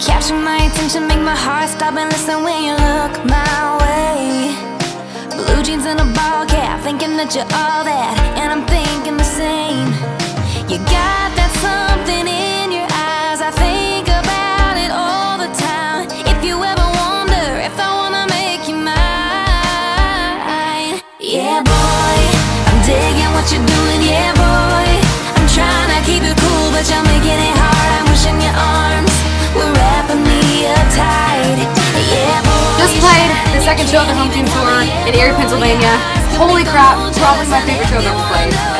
Capture my attention, make my heart stop and listen when you look my way. Blue jeans and a ball cap, thinking that you're all that, and I'm thinking the same. You got that something in your eyes, I think about it all the time. If you ever wonder if I wanna make you mine, yeah, boy, I'm digging what you're doing, second show of the Home Team Tour in Erie, Pennsylvania. Holy crap, probably my favorite show I've ever played.